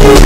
you